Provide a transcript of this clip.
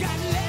got left.